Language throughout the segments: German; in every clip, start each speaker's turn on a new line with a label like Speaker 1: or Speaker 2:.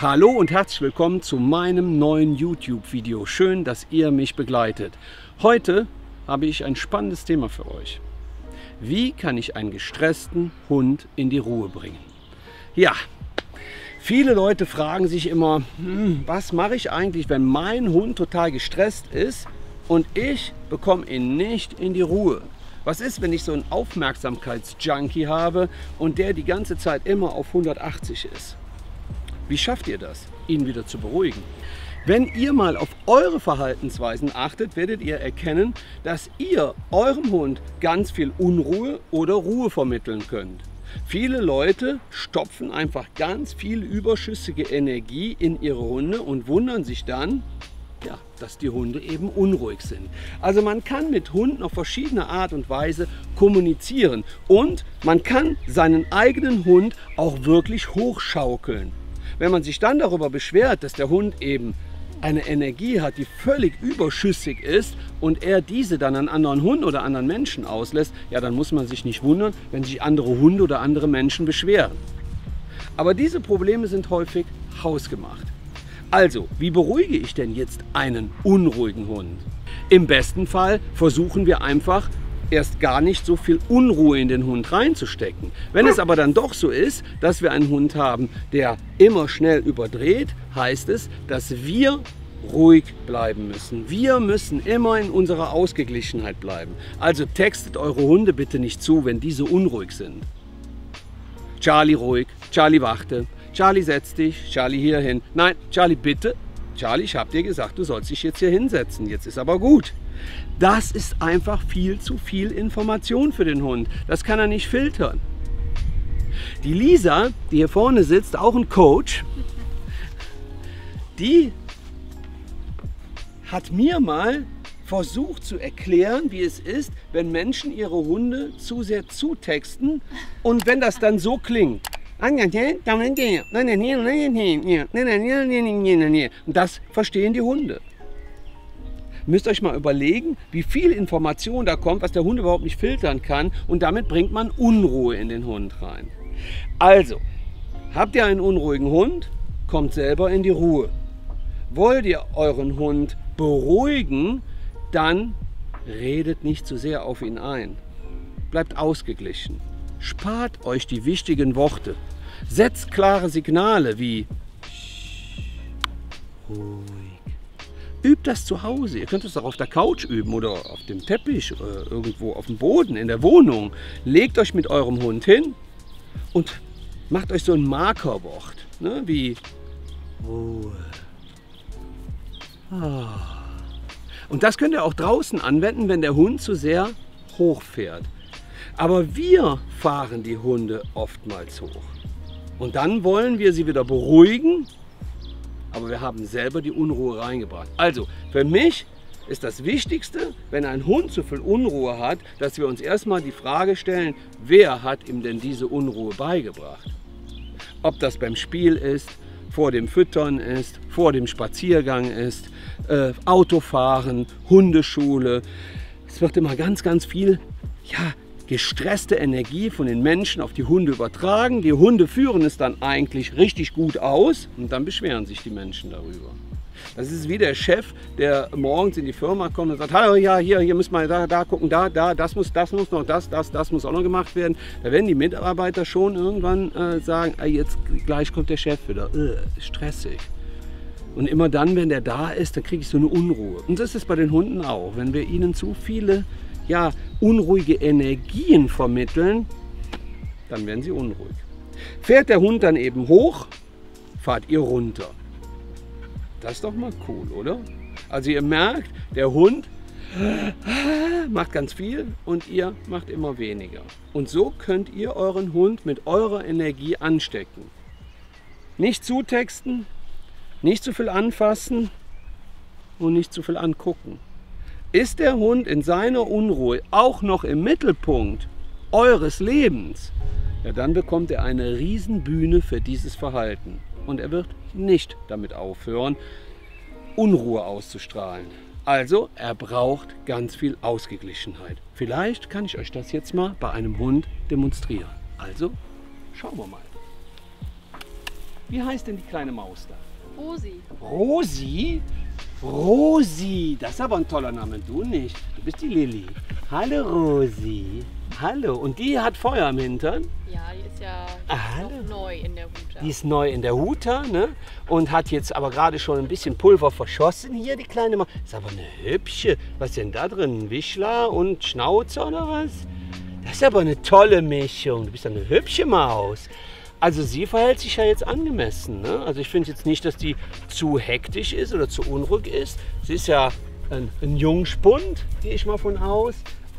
Speaker 1: Hallo und herzlich willkommen zu meinem neuen YouTube-Video. Schön, dass ihr mich begleitet. Heute habe ich ein spannendes Thema für euch. Wie kann ich einen gestressten Hund in die Ruhe bringen? Ja, viele Leute fragen sich immer, hm, was mache ich eigentlich, wenn mein Hund total gestresst ist und ich bekomme ihn nicht in die Ruhe? Was ist, wenn ich so einen Aufmerksamkeitsjunkie habe und der die ganze Zeit immer auf 180 ist? Wie schafft ihr das, ihn wieder zu beruhigen? Wenn ihr mal auf eure Verhaltensweisen achtet, werdet ihr erkennen, dass ihr eurem Hund ganz viel Unruhe oder Ruhe vermitteln könnt. Viele Leute stopfen einfach ganz viel überschüssige Energie in ihre Hunde und wundern sich dann, ja, dass die Hunde eben unruhig sind. Also man kann mit Hunden auf verschiedene Art und Weise kommunizieren und man kann seinen eigenen Hund auch wirklich hochschaukeln. Wenn man sich dann darüber beschwert, dass der Hund eben eine Energie hat, die völlig überschüssig ist und er diese dann an anderen Hunden oder anderen Menschen auslässt, ja, dann muss man sich nicht wundern, wenn sich andere Hunde oder andere Menschen beschweren. Aber diese Probleme sind häufig hausgemacht. Also, wie beruhige ich denn jetzt einen unruhigen Hund? Im besten Fall versuchen wir einfach erst gar nicht so viel Unruhe in den Hund reinzustecken. Wenn es aber dann doch so ist, dass wir einen Hund haben, der immer schnell überdreht, heißt es, dass wir ruhig bleiben müssen. Wir müssen immer in unserer Ausgeglichenheit bleiben. Also textet eure Hunde bitte nicht zu, wenn diese unruhig sind. Charlie ruhig, Charlie wachte, Charlie setz dich, Charlie hier hin. Nein, Charlie bitte, Charlie, ich hab dir gesagt, du sollst dich jetzt hier hinsetzen. Jetzt ist aber gut. Das ist einfach viel zu viel Information für den Hund. Das kann er nicht filtern. Die Lisa, die hier vorne sitzt, auch ein Coach, die hat mir mal versucht zu erklären, wie es ist, wenn Menschen ihre Hunde zu sehr zutexten und wenn das dann so klingt. Und das verstehen die Hunde müsst euch mal überlegen, wie viel Information da kommt, was der Hund überhaupt nicht filtern kann und damit bringt man Unruhe in den Hund rein. Also, habt ihr einen unruhigen Hund, kommt selber in die Ruhe. Wollt ihr euren Hund beruhigen, dann redet nicht zu sehr auf ihn ein. Bleibt ausgeglichen. Spart euch die wichtigen Worte. Setzt klare Signale wie ruhig Übt das zu Hause. Ihr könnt es auch auf der Couch üben oder auf dem Teppich, oder äh, irgendwo auf dem Boden, in der Wohnung. Legt euch mit eurem Hund hin und macht euch so ein Markerwort, ne, wie Ruhe. Ah. Und das könnt ihr auch draußen anwenden, wenn der Hund zu sehr hoch fährt. Aber wir fahren die Hunde oftmals hoch. Und dann wollen wir sie wieder beruhigen aber wir haben selber die Unruhe reingebracht. Also für mich ist das Wichtigste, wenn ein Hund zu viel Unruhe hat, dass wir uns erstmal die Frage stellen, wer hat ihm denn diese Unruhe beigebracht? Ob das beim Spiel ist, vor dem Füttern ist, vor dem Spaziergang ist, äh, Autofahren, Hundeschule. Es wird immer ganz, ganz viel ja, gestresste Energie von den Menschen auf die Hunde übertragen. Die Hunde führen es dann eigentlich richtig gut aus und dann beschweren sich die Menschen darüber. Das ist wie der Chef, der morgens in die Firma kommt und sagt, hallo, ja, hier, hier müssen wir da, da gucken, da, da, das muss, das muss noch, das, das, das muss auch noch gemacht werden. Da werden die Mitarbeiter schon irgendwann äh, sagen, ey, jetzt gleich kommt der Chef wieder, äh, stressig. Und immer dann, wenn der da ist, dann kriege ich so eine Unruhe. Und das ist bei den Hunden auch. Wenn wir ihnen zu viele ja, unruhige Energien vermitteln, dann werden sie unruhig. Fährt der Hund dann eben hoch, fahrt ihr runter. Das ist doch mal cool, oder? Also ihr merkt, der Hund macht ganz viel und ihr macht immer weniger. Und so könnt ihr euren Hund mit eurer Energie anstecken. Nicht zutexten, nicht zu viel anfassen und nicht zu viel angucken. Ist der Hund in seiner Unruhe auch noch im Mittelpunkt eures Lebens, ja, dann bekommt er eine Riesenbühne für dieses Verhalten. Und er wird nicht damit aufhören, Unruhe auszustrahlen. Also, er braucht ganz viel Ausgeglichenheit. Vielleicht kann ich euch das jetzt mal bei einem Hund demonstrieren. Also, schauen wir mal. Wie heißt denn die kleine Maus da?
Speaker 2: Rosi.
Speaker 1: Rosi? Rosi, das ist aber ein toller Name. Du nicht. Du bist die Lilly. Hallo Rosi. Hallo. Und die hat Feuer im Hintern.
Speaker 2: Ja, die ist ja
Speaker 1: Ah,
Speaker 2: noch
Speaker 1: hallo.
Speaker 2: neu in der Huta.
Speaker 1: Die ist neu in der Huta ne? und hat jetzt aber gerade schon ein bisschen Pulver verschossen hier, die kleine Maus. Ist aber eine hübsche. Was ist denn da drin? Wischler und Schnauze oder was? Das ist aber eine tolle Mischung. Du bist eine hübsche Maus. Also sie verhält sich ja jetzt angemessen. Ne? Also ich finde jetzt nicht, dass die zu hektisch ist oder zu unruhig ist. Sie ist ja ein, ein Jungspund, gehe ich mal von aus.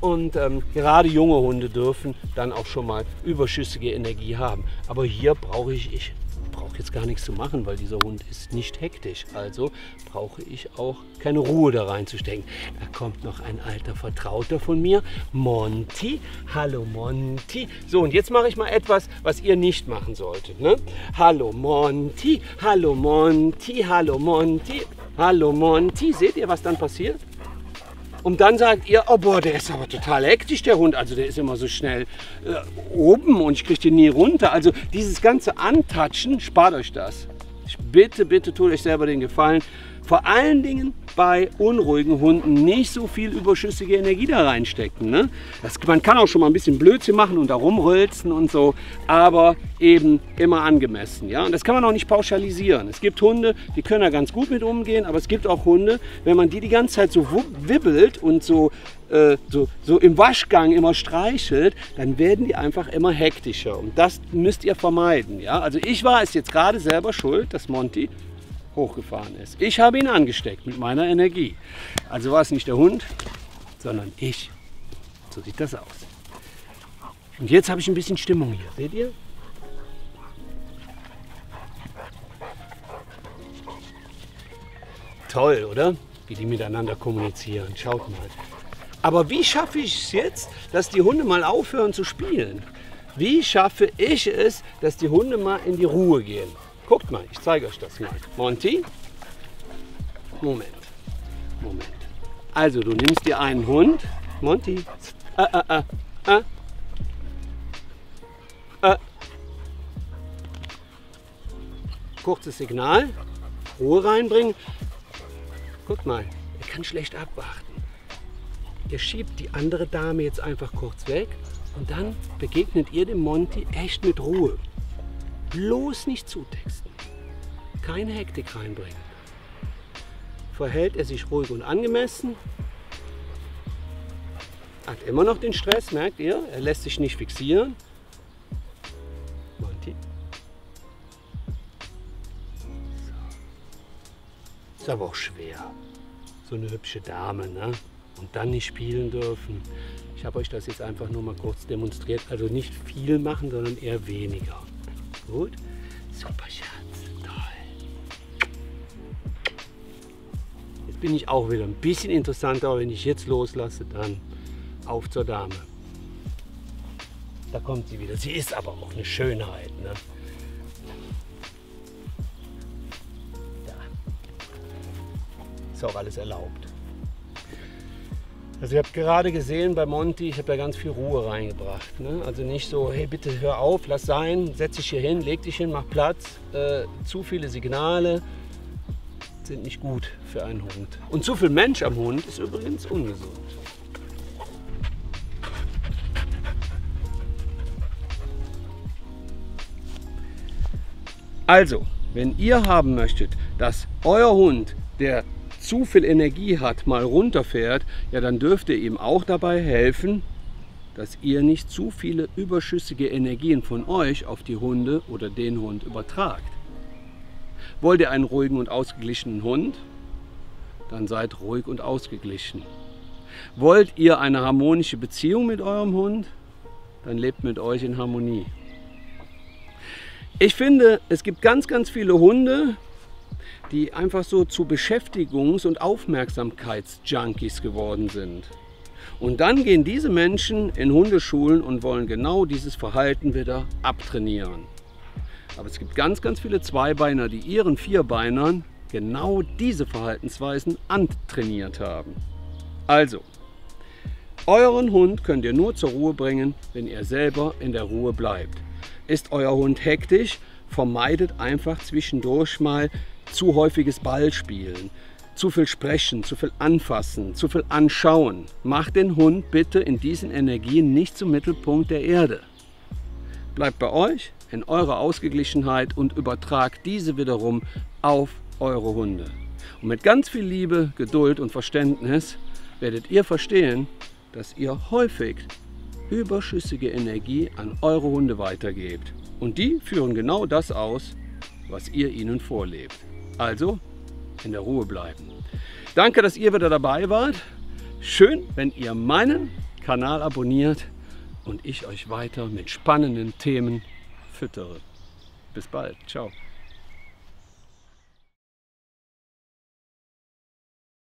Speaker 1: Und ähm, gerade junge Hunde dürfen dann auch schon mal überschüssige Energie haben. Aber hier brauche ich, ich brauche jetzt gar nichts zu machen, weil dieser Hund ist nicht hektisch. Also brauche ich auch keine Ruhe da reinzustecken. Da kommt noch ein alter Vertrauter von mir, Monty. Hallo Monty. So, und jetzt mache ich mal etwas, was ihr nicht machen solltet. Ne? Hallo Monty, hallo Monty, hallo Monty, hallo Monty. Seht ihr, was dann passiert? Und dann sagt ihr, oh boah, der ist aber total hektisch, der Hund. Also der ist immer so schnell äh, oben und ich kriege den nie runter. Also dieses ganze Antatschen, spart euch das. Bitte, bitte tut euch selber den Gefallen. Vor allen Dingen bei unruhigen Hunden nicht so viel überschüssige Energie da reinstecken. Ne? Das, man kann auch schon mal ein bisschen Blödsinn machen und da rumrülzen und so, aber eben immer angemessen. Ja? Und das kann man auch nicht pauschalisieren. Es gibt Hunde, die können da ganz gut mit umgehen, aber es gibt auch Hunde, wenn man die die ganze Zeit so wibbelt und so, äh, so, so im Waschgang immer streichelt, dann werden die einfach immer hektischer. Und das müsst ihr vermeiden. Ja? Also ich war es jetzt gerade selber schuld, dass Monty hochgefahren ist. Ich habe ihn angesteckt mit meiner Energie. Also war es nicht der Hund, sondern ich. So sieht das aus. Und jetzt habe ich ein bisschen Stimmung hier. Seht ihr? Toll, oder? Wie die miteinander kommunizieren. Schaut mal. Aber wie schaffe ich es jetzt, dass die Hunde mal aufhören zu spielen? Wie schaffe ich es, dass die Hunde mal in die Ruhe gehen? Guckt mal, ich zeige euch das mal. Monty? Moment. Moment. Also, du nimmst dir einen Hund. Monty. Äh, äh, äh. Äh. Kurzes Signal. Ruhe reinbringen. Guck mal, er kann schlecht abwarten. Ihr schiebt die andere Dame jetzt einfach kurz weg und dann begegnet ihr dem Monty echt mit Ruhe. Bloß nicht zutexten. Keine Hektik reinbringen. Verhält er sich ruhig und angemessen. Hat immer noch den Stress, merkt ihr? Er lässt sich nicht fixieren. Monty. Ist aber auch schwer. So eine hübsche Dame, ne? Und dann nicht spielen dürfen. Ich habe euch das jetzt einfach nur mal kurz demonstriert. Also nicht viel machen, sondern eher weniger. Gut? Super Schatz. Toll. Jetzt bin ich auch wieder ein bisschen interessanter, aber wenn ich jetzt loslasse, dann auf zur Dame. Da kommt sie wieder. Sie ist aber auch eine Schönheit. Ne? Da. Ist auch alles erlaubt. Also ihr habt gerade gesehen bei Monty, ich habe da ganz viel Ruhe reingebracht. Ne? Also nicht so, hey bitte hör auf, lass sein, setz dich hier hin, leg dich hin, mach Platz. Äh, zu viele Signale sind nicht gut für einen Hund. Und zu viel Mensch am Hund ist übrigens ungesund. Also, wenn ihr haben möchtet, dass euer Hund, der zu viel Energie hat, mal runterfährt, ja, dann dürft ihr ihm auch dabei helfen, dass ihr nicht zu viele überschüssige Energien von euch auf die Hunde oder den Hund übertragt. Wollt ihr einen ruhigen und ausgeglichenen Hund? Dann seid ruhig und ausgeglichen. Wollt ihr eine harmonische Beziehung mit eurem Hund? Dann lebt mit euch in Harmonie. Ich finde, es gibt ganz, ganz viele Hunde, die einfach so zu Beschäftigungs- und Aufmerksamkeitsjunkies geworden sind. Und dann gehen diese Menschen in Hundeschulen und wollen genau dieses Verhalten wieder abtrainieren. Aber es gibt ganz, ganz viele Zweibeiner, die ihren Vierbeinern genau diese Verhaltensweisen antrainiert haben. Also, euren Hund könnt ihr nur zur Ruhe bringen, wenn ihr selber in der Ruhe bleibt. Ist euer Hund hektisch, vermeidet einfach zwischendurch mal zu häufiges Ballspielen, zu viel Sprechen, zu viel Anfassen, zu viel Anschauen. Macht den Hund bitte in diesen Energien nicht zum Mittelpunkt der Erde. Bleibt bei euch in eurer Ausgeglichenheit und übertragt diese wiederum auf eure Hunde. Und mit ganz viel Liebe, Geduld und Verständnis werdet ihr verstehen, dass ihr häufig überschüssige Energie an eure Hunde weitergebt. Und die führen genau das aus, was ihr ihnen vorlebt. Also in der Ruhe bleiben. Danke, dass ihr wieder dabei wart. Schön, wenn ihr meinen Kanal abonniert und ich euch weiter mit spannenden Themen füttere. Bis bald. Ciao.